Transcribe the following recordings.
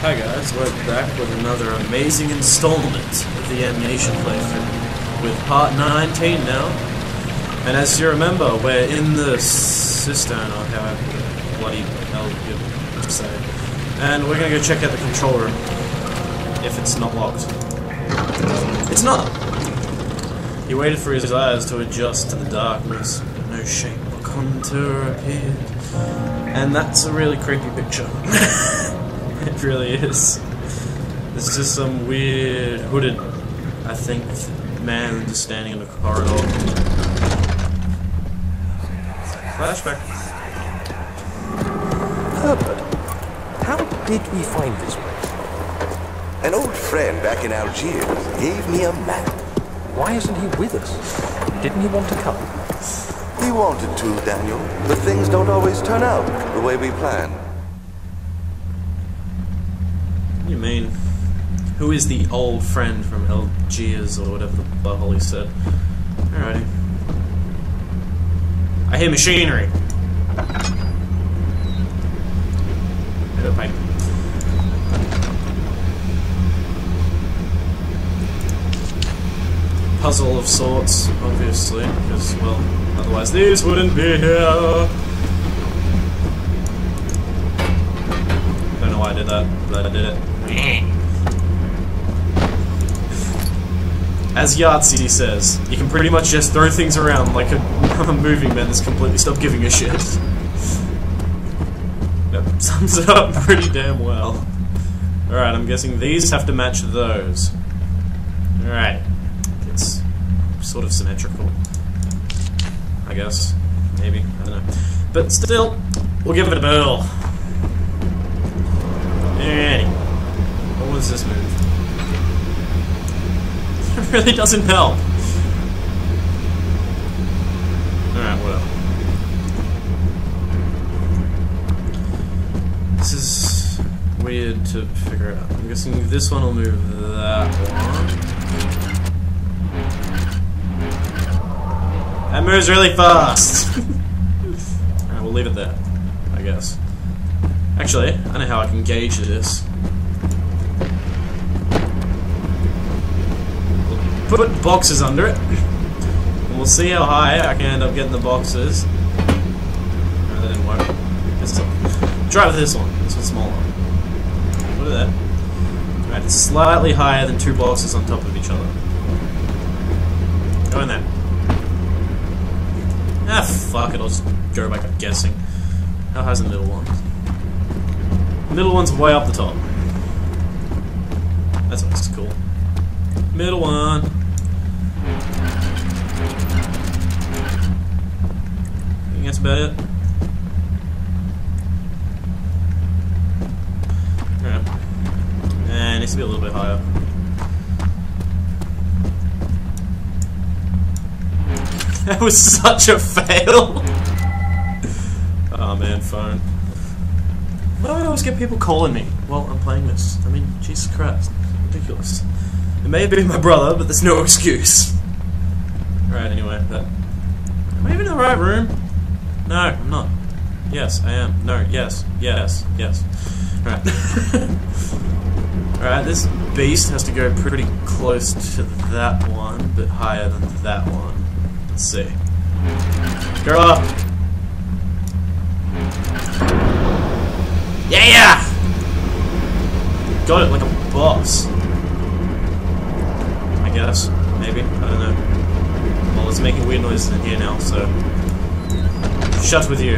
Hi guys, we're back with another amazing installment of the Amnesia playthrough with part 19 now. And as you remember, we're in the cistern or however bloody hell you say. And we're gonna go check out the control room. If it's not locked. It's not! He waited for his eyes to adjust to the darkness, but no shape or contour appeared. And that's a really creepy picture. it really is. It's just some weird hooded, I think, man just standing in the corridor. Flashback. Herbert, how did we find this place? An old friend back in Algiers gave me a map. Why isn't he with us? Didn't he want to come? He wanted to, Daniel, but things don't always turn out the way we plan. You mean, who is the old friend from Algiers or whatever the butthole he said? Alrighty. I hear machinery. A pipe. Puzzle of sorts, obviously, because, well, otherwise these wouldn't be here. Don't know why I did that, but I did it. As Yahtzee says, you can pretty much just throw things around like a, moving man that's completely stopped giving a shit. That sums it up pretty damn well. Alright, I'm guessing these have to match those. Alright. It's sort of symmetrical. I guess. Maybe. I don't know. But still, we'll give it a whirl. Alrighty. Was this move? It really doesn't help. Alright, whatever. This is weird to figure out. I'm guessing this one will move that one. That moves really fast! Alright, we'll leave it there. I guess. Actually, I don't know how I can gauge this. Put boxes under it. And we'll see how high I can end up getting the boxes. No, that didn't work. Try with this one. This one's smaller. Look at that. Right, it's slightly higher than two boxes on top of each other. Go in there. Ah, fuck it. I'll just go back up guessing. How high's the middle one? The middle one's way up the top. That's cool. Middle one. I think that's about it. Yeah. And it needs to be a little bit higher. That was such a fail! oh man, phone. Why do I always get people calling me while I'm playing this? I mean, Jesus Christ. Ridiculous. It may have been my brother, but there's no excuse. Right, anyway, that. Am I even in the right room? No, I'm not. Yes, I am. No, yes, yes, yes. Alright. Alright, this beast has to go pretty close to that one, but higher than that one. Let's see. Go up! Yeah! Got it like a boss. I guess. Maybe. I don't know. Well, it's making weird noises in here now, so... Shut with you.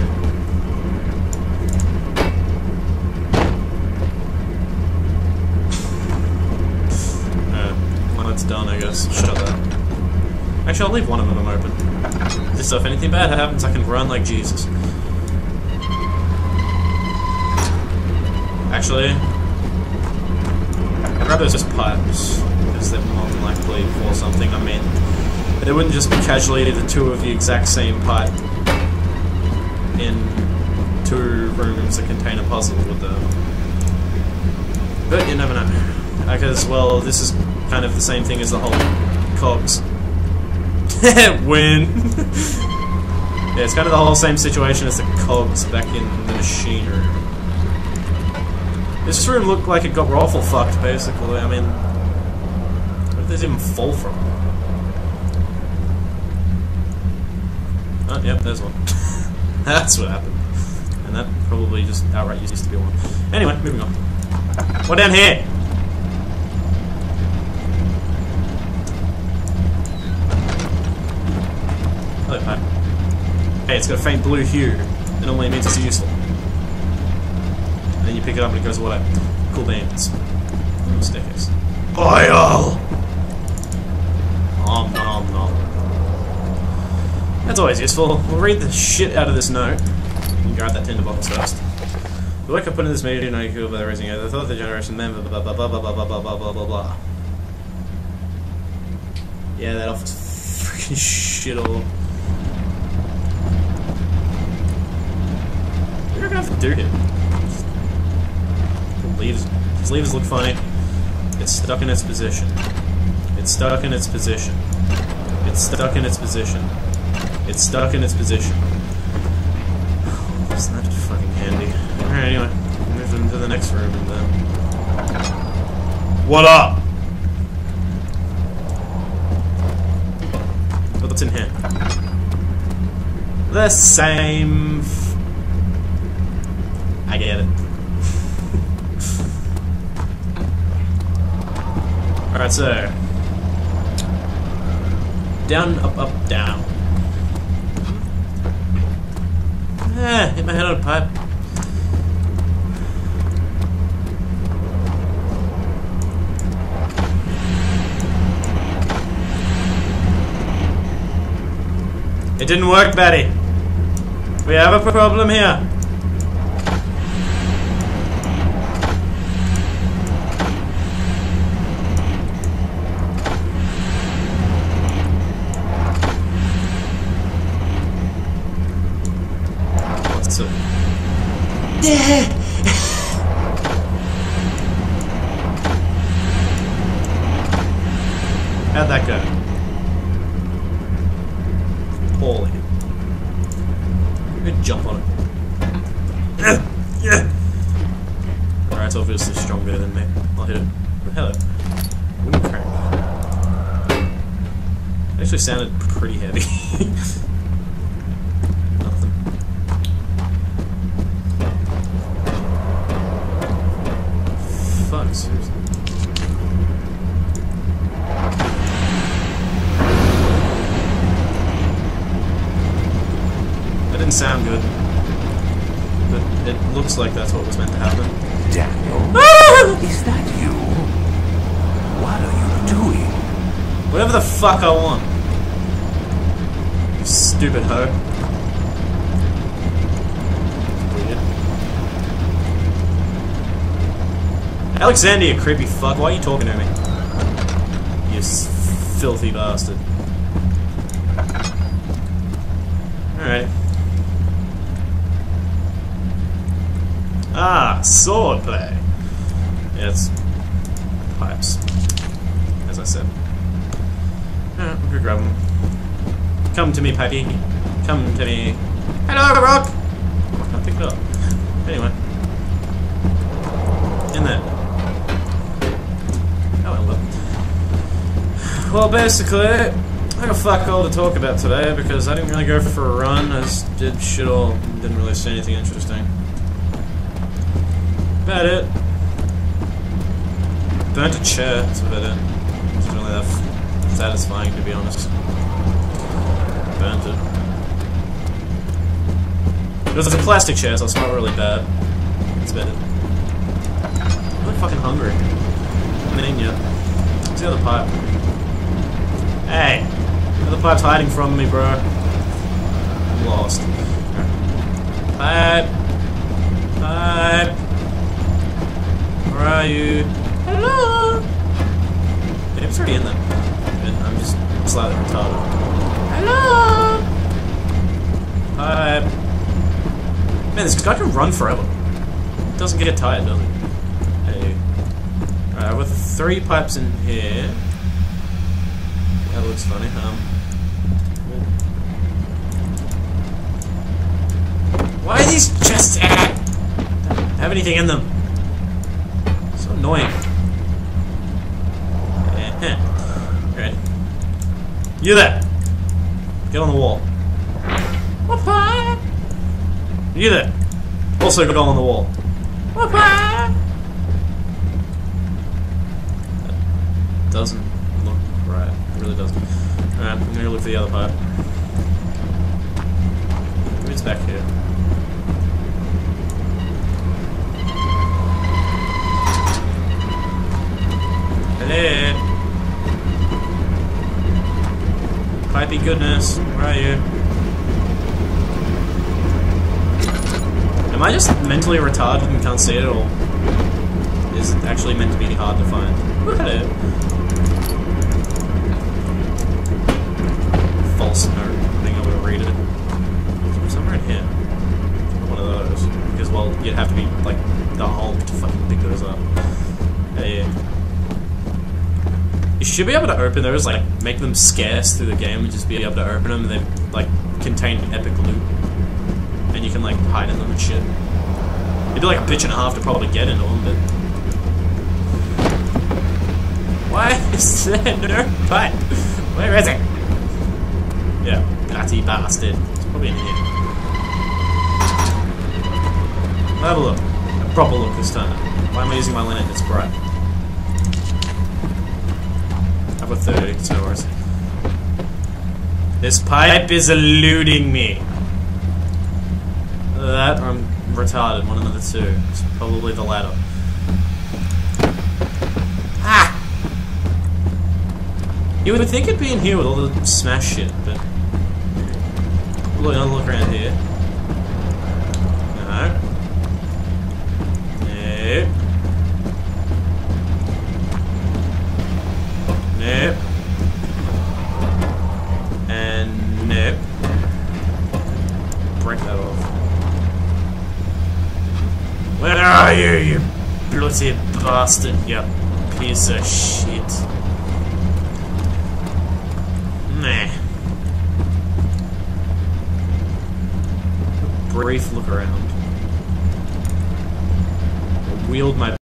Uh, when it's done, I guess. Shut that. Actually, I'll leave one of them open. Just so if anything bad happens, I can run like Jesus. Actually, I'd rather just pipes, because they're more than likely for something. I mean, they wouldn't just be casually to two of the exact same pipe in two rooms that contain a puzzle with them. But you never know. Because, well, this is kind of the same thing as the whole cogs. Win! yeah, it's kind of the whole same situation as the cogs back in the machine room. This room looked like it got raffle fucked, basically. I mean, this even fall from? Oh, yep, there's one. That's what happened. And that probably just outright used to be one. Anyway, moving on. What down here? Hello. Hey, it's got a faint blue hue. It only means it's useful. And then you pick it up and it goes away. Cool beans. Ooh, staircase. Oil! Nom nom. That's always useful. We'll read the shit out of this note. Can grab that tinderbox first. The work I put in this meeting, I could by raising it. I thought the generation then blah blah blah blah blah blah blah blah blah blah blah. Yeah, that offers freaking shit all. You gonna have to do here? The leaves, these leaves look funny. It's stuck in its position. It's stuck in its position. It's stuck in its position. It's stuck in its position. It's not fucking handy? Alright, anyway. Move into the next room and then. What up? Oh, What's in here? The same. I get it. Alright, so. Down, up, up, down. Ah, hit my head on a pipe. It didn't work, Betty. We have a problem here. What's it? How'd that go? Poorly. Good jump on it. Yeah. Alright, it's obviously stronger than me. I'll hit it. Hello. Wooden crank. Actually sounded pretty heavy. didn't sound good. But it looks like that's what was meant to happen. Daniel, ah! is that you? What are you doing? Whatever the fuck I want. You stupid hoe. Weird. Alexander, you creepy fuck. Why are you talking to me? You s- filthy bastard. Alright. Ah, sword play. It's pipes. As I said. Yeah, I'm gonna grab them. Come to me, Pipey. Come to me. Hello, Rock! I can't pick it up. Anyway. In there. Oh, well. Well, basically, I got fuck all to talk about today because I didn't really go for a run. I just did shit all. Didn't really see anything interesting. About it. Burnt a chair. That's about it. It's really that satisfying, to be honest. Burnt it. It was a plastic chair, so it's not really bad. It's better. I'm really fucking hungry. I mean, yeah. What's the other pipe? Hey! The other pipe's hiding from me, bro. I'm lost. Pipe! Pipe! Where are you? Hello! Yeah, it's already in there. I'm just slightly retarded. Hello! Pipe! Man, this guy can run forever. Doesn't get tired, does it? Hey. Alright, I've three pipes in here. That looks funny. Um. Why are these chests at? Don't have anything in them. So annoying. Eh, You there! Get on the wall. You there! Also get on the wall. That doesn't look right. It really doesn't. Alright, I'm gonna look for the other part. It's back here. Hello. Pipey goodness, where are you? Am I just mentally retarded and can't see it, or is it actually meant to be hard to find? Hello. False note, being able to read it. Somewhere in here. One of those. Because, well, you'd have to be, like, the Hulk to fucking pick those up. Yeah, yeah. You should be able to open those, like, make them scarce through the game and just be able to open them and they, like, contain epic loot. And you can, like, hide in them and shit. It'd be like a bitch and a half to probably get into them, but... Why is there no? Where is it? Yeah, batty bastard. It's probably in here. Have a look. A proper look this time. Why am I using my linen? It's bright. I've got 30, so. This pipe is eluding me. That I'm retarded, one of the two. It's probably the latter. Ah! You would think it'd be in here with all the smash shit, but look, I'll look around here. No. Nope. Nope. And nope. Break that off. Where are you, you bloody bastard, you piece of shit? Nah. Brief look around. I wield my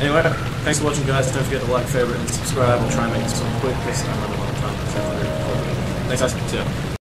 Anyway, thanks for watching, guys. Don't forget to like, favorite, and subscribe. We'll try and make this one quick because I'm running a long time. Thanks, guys. See ya.